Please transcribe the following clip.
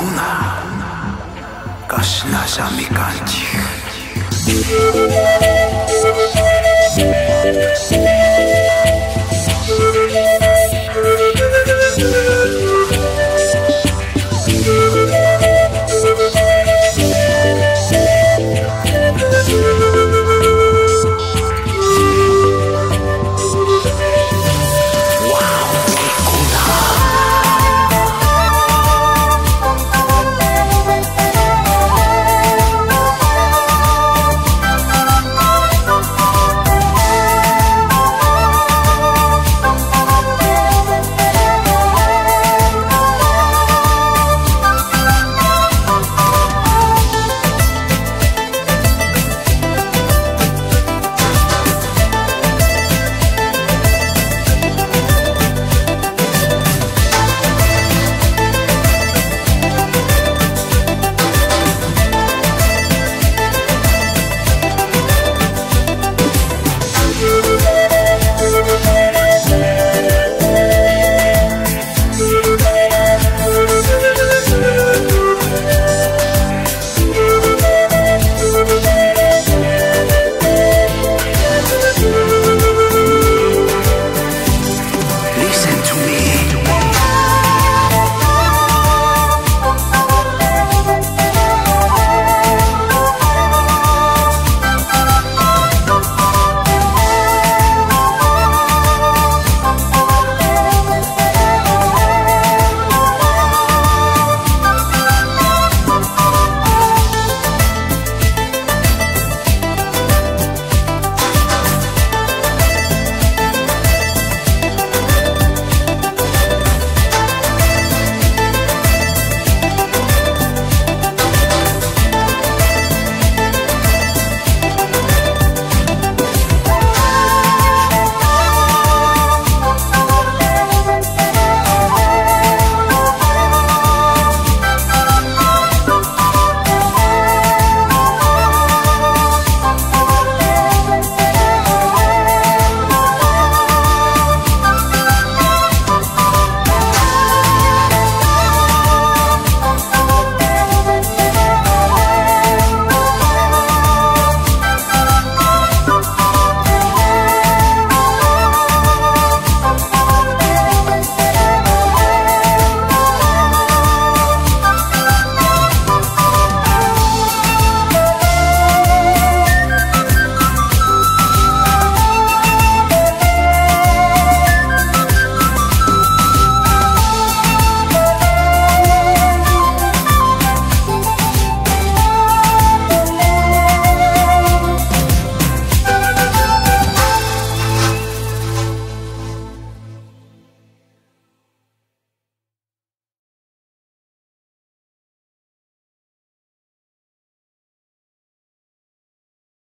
kuna, kas nasa mi kandis?